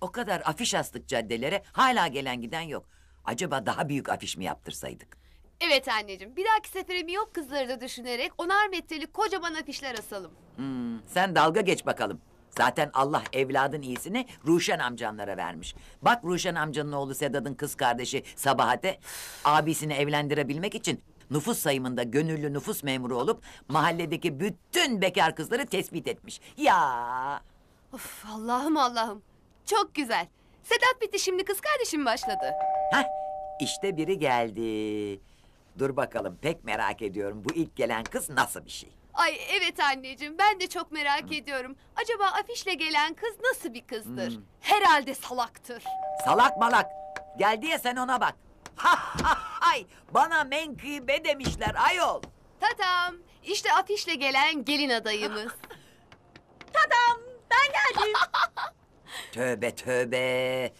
O kadar afiş astık caddelere hala gelen giden yok. Acaba daha büyük afiş mi yaptırsaydık? Evet anneciğim. Bir dahaki sefere miyop kızları da düşünerek onar metrelik kocaman afişler asalım. Hmm, sen dalga geç bakalım. Zaten Allah evladın iyisini Ruşen amcanlara vermiş. Bak Ruşen amcanın oğlu Sedat'ın kız kardeşi Sabahat'e abisini evlendirebilmek için nüfus sayımında gönüllü nüfus memuru olup mahalledeki bütün bekar kızları tespit etmiş. Ya Of Allah'ım Allah'ım. Çok güzel. Sedat bitti şimdi kız kardeşim başladı. Heh, işte biri geldi. Dur bakalım pek merak ediyorum bu ilk gelen kız nasıl bir şey? Ay evet anneciğim ben de çok merak ediyorum. Acaba afişle gelen kız nasıl bir kızdır? Herhalde salaktır. Salak malak. Geldi ya sen ona bak. Ha ha hay. Bana menkıbe demişler ayol. Tatam işte afişle gelen gelin adayımız. Tövbe tövbe.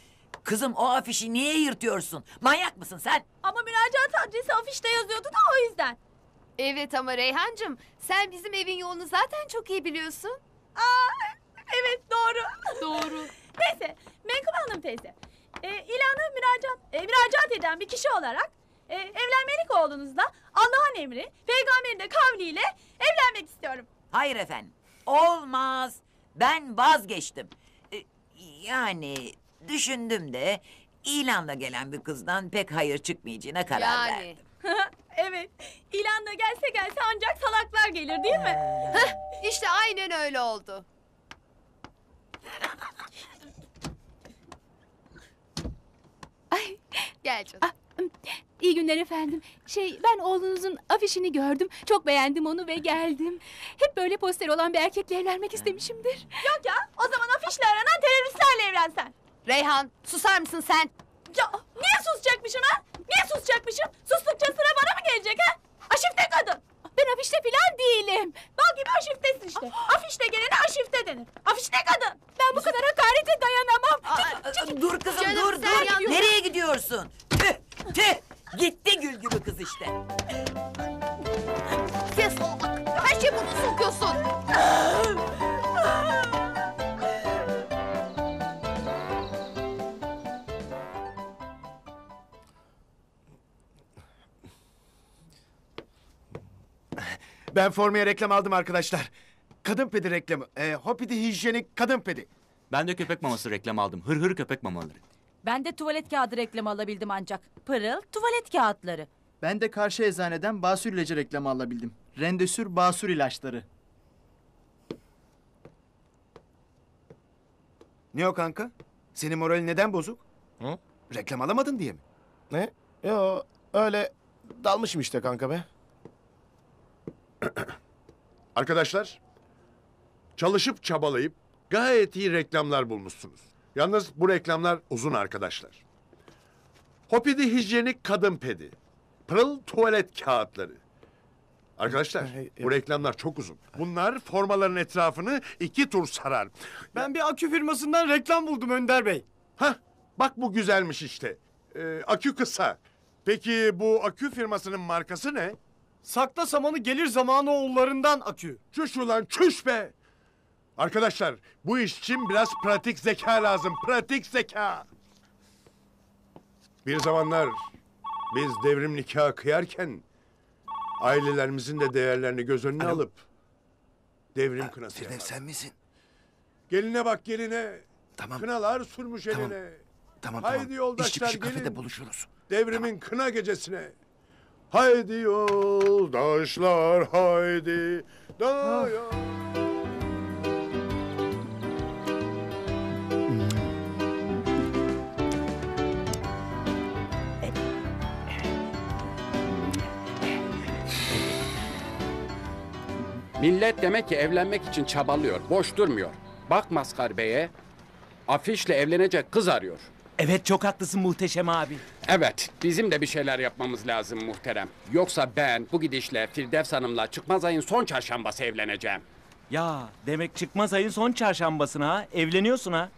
Kızım o afişi niye yırtıyorsun? Manyak mısın sen? Ama müracaat adresi afişte yazıyordu da o yüzden. evet ama Reyhancığım sen bizim evin yolunu zaten çok iyi biliyorsun. Evet doğru. Doğru. Neyse Menkıbe Hanım teyze. E, ilanı müracaat, e, müracaat eden bir kişi olarak e, evlenmelik oğlunuzla Allah'ın emri, peygamberin de kavliyle evlenmek istiyorum. Hayır efendim. Olmaz. Ben vazgeçtim. Yani düşündüm de ilanla gelen bir kızdan pek hayır çıkmayacağına karar Yani. verdim. evet. İlanla gelse gelse ancak salaklar gelir değil mi? İşte aynen öyle oldu. Ay, Gel canım. iyi günler efendim. Şey ben oğlunuzun afişini gördüm. Çok beğendim onu ve geldim. Hep böyle poster olan bir erkekle evlenmek istemişimdir. Yok ya o zaman afişle aranan teröristlerle evlensen. Reyhan susar mısın sen? Ya niye susacakmışım ha? Niye susacakmışım? Sustukça sıra bana mı gelecek ha? Aşifte kadın. Ben afişte falan değilim. Bal gibi aşiftesin işte. Afişte gelene aşifte denir. Afişte kadın. Ben formaya reklam aldım arkadaşlar. Kadın pedi reklamı. Ee, Hopidi hijyenik kadın pedi. Ben de köpek maması reklamı aldım. Hır hır köpek mamaları. Ben de tuvalet kağıdı reklamı alabildim ancak. Pırıl tuvalet kağıtları. Ben de karşı eczaneden basür ilacı reklamı alabildim. Rendesür basür ilaçları. Ne o kanka? Senin moralin neden bozuk? Hı? Reklam alamadın diye mi? Ne? Yo öyle dalmışım işte kanka be. Arkadaşlar, çalışıp çabalayıp gayet iyi reklamlar bulmuşsunuz. Yalnız bu reklamlar uzun arkadaşlar. Hopidi hijyenik kadın pedi. Pırıl tuvalet kağıtları. Arkadaşlar bu reklamlar çok uzun. Bunlar formaların etrafını iki tur sarar. Ben bir akü firmasından reklam buldum Önder Bey. Hah bak bu güzelmiş işte. Ee, akü kısa. Peki bu akü firmasının markası ne? Sakla samanı gelir zamanı oğullarından akü. Çüş ulan çüş be! Arkadaşlar bu iş için biraz pratik zeka lazım. Pratik zeka. Bir zamanlar biz devrim nikahı kıyarken ailelerimizin de değerlerini göz önüne Alo. alıp devrim kınası yapardık. sen misin? Geline bak geline. Tamam. Kınalar sürmüş Tamam. eline. Tamam Haydi tamam. yoldaşlar, İş çıkışı gelin. kafede buluşuruz. Devrimin kına gecesine. Haydi yoldaşlar haydi. Dayan. Millet demek ki evlenmek için çabalıyor, boş durmuyor. Bak Maskar Bey'e, afişle evlenecek kız arıyor. Evet çok haklısın muhteşem abi. Evet, bizim de bir şeyler yapmamız lazım muhterem. Yoksa ben bu gidişle Firdevs Hanım'la çıkmaz ayın son çarşambası evleneceğim. Ya demek çıkmaz ayın son çarşambasına ha? Evleniyorsun ha?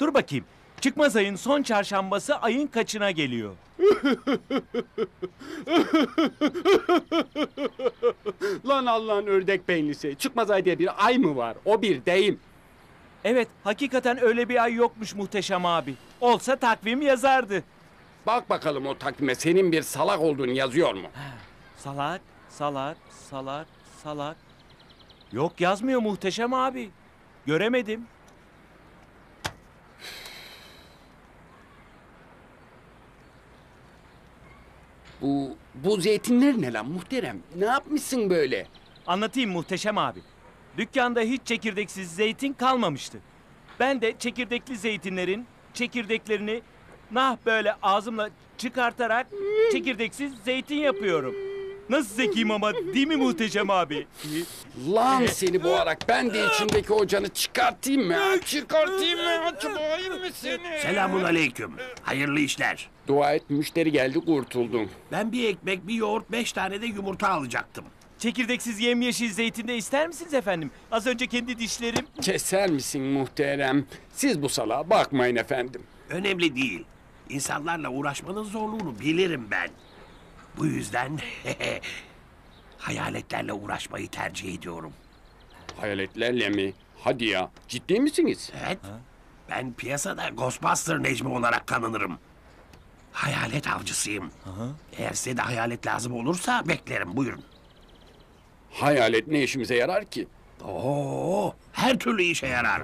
Dur bakayım. Çıkmaz ayın son çarşambası ayın kaçına geliyor? Lan Allah'ın ördek beynlisi, çıkmaz ay diye bir ay mı var? O bir deyim. Evet, hakikaten öyle bir ay yokmuş muhteşem abi. Olsa takvim yazardı. Bak bakalım o takvime senin bir salak olduğunu yazıyor mu? Salak, salak, salak, salak. Yok yazmıyor muhteşem abi. Göremedim. Bu, bu zeytinler ne lan muhterem? Ne yapmışsın böyle? Anlatayım muhteşem abi. Dükkanda hiç çekirdeksiz zeytin kalmamıştı. Ben de çekirdekli zeytinlerin çekirdeklerini nah böyle ağzımla çıkartarak çekirdeksiz zeytin yapıyorum. Nasıl zekiyim ama değil mi muhteşem abi? Lan seni boğarak ben de içindeki o canı çıkartayım mı? ha? Çıkartayım mı? Açmayayım mı seni? Selamun aleyküm. Hayırlı işler. Dua et müşteri geldi kurtuldum. Ben bir ekmek, bir yoğurt, beş tane de yumurta alacaktım. Çekirdeksiz yemyeşil zeytin de ister misiniz efendim? Az önce kendi dişlerim... Keser misin muhterem? Siz bu salağa bakmayın efendim. Önemli değil. İnsanlarla uğraşmanın zorluğunu bilirim ben. Bu yüzden hayaletlerle uğraşmayı tercih ediyorum. Hayaletlerle mi? Hadi ya. Ciddi misiniz? Evet. Ben piyasada Ghostbuster Necmi olarak tanınırım. Hayalet avcısıyım. Eğer size de hayalet lazım olursa beklerim buyurun. Hayalet ne işimize yarar ki? Oo, her türlü işe yarar.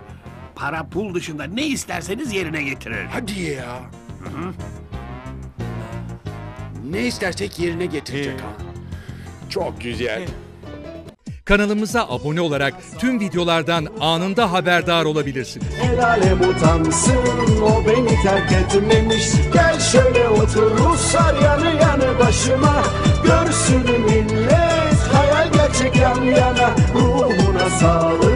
Para pul dışında ne isterseniz yerine getirir. Hadi ya. Ne istersek yerine getirecek ha. Çok güzel. Kanalımıza abone olarak tüm videolardan anında haberdar olabilirsiniz. El alem utansın o beni terk etmemiş Gel şöyle otur Ruslar yanı yanı başıma Görsün millet gerçek yan yana Ruhuna sağlık